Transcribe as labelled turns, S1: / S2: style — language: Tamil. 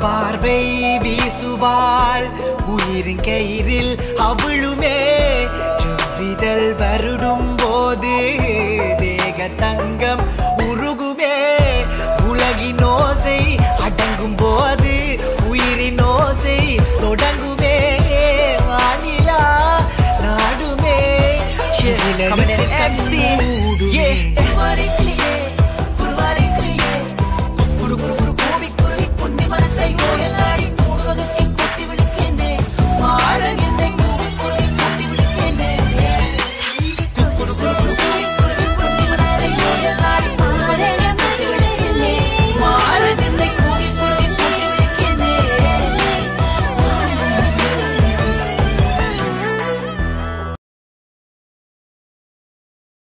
S1: பார்வை வீசுவாள். உயிரின் கயிறில் அவளுமே செவ்விதழ் வருடும் போது தேக தங்கம் உருகுமே. உலகின் ஓசை அடங்கும் போது உயிரின் ஓசை தொடங்குமே. வானிலா நாடுமே. செவிலடித்து கண்ணூடுமே